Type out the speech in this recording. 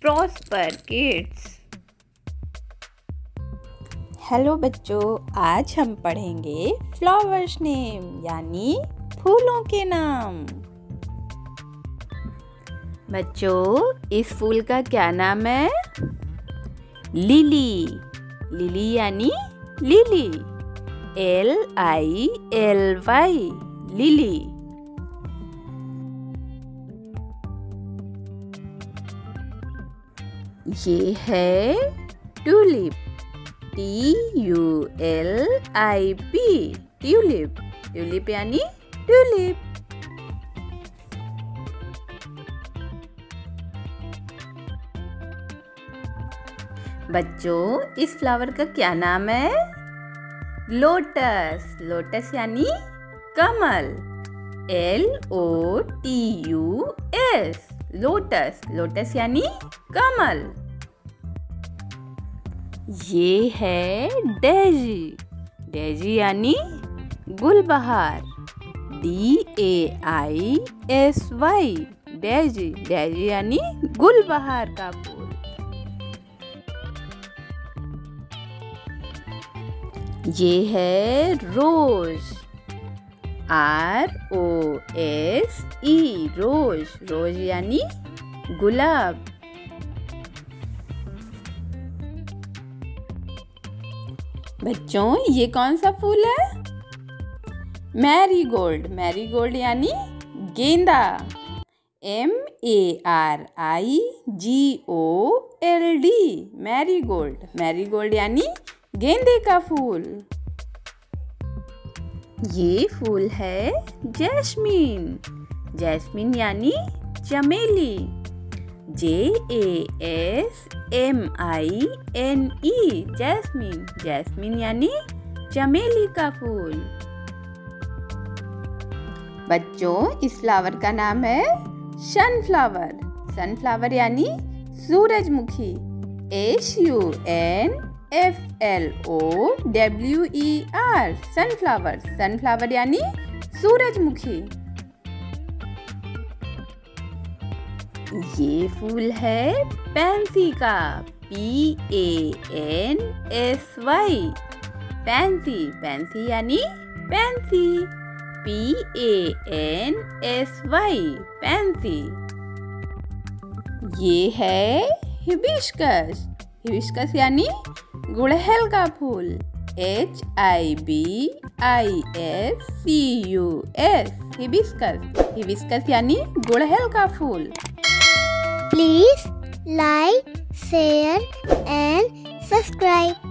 Prosper kids hello बच्चों आज हम पढ़ेंगे फ्लावर्स नेम यानी फूलों के नाम। बच्चों इस फूल का क्या नाम है? लिली लिली यानी lily L I L Y lily ये है tulip T U L I P tulip. Tulip यानी ट्यूलिप। बच्चों, इस फ्लावर का क्या नाम है? लोटस। लोटस यानी कमल। L O T U S lotus lotus यानी कमल। ये है डेजी। डेजी यानी गुलबहार। D A I S Y. Daisy. Daisy यानी गुलबहार का फूल। ये है रोज। आर ओ एस ई रोज रोज यानी गुलाब। बच्चों, ये कौन सा फूल है? मैरी गोल्ड मैरी गोल्ड यानी गेंदा। M A R I G O L D marigold marigold यानी गेंदे का फूल। ये फूल है जैस्मीन। जैस्मीन यानी चमेली। J A S M I N E jasmine. Jasmine यानी चमेली का फूल। बच्चों, इस फ्लावर का नाम है सनफ्लावर सनफ्लावर यानी सूरजमुखी। S U N F L O W E R sunflower sunflower यानी सूरजमुखी। ये फूल है पैंसी का। P A N S Y pansy. Pansy यानी pansy. P A N S Y pansy. ये है हिबिस्कस। हिबिस्कस यानी गुड़हल का फूल H I B I S C U S hibiscus hibiscus यानी गुड़हल का फूल please like share and subscribe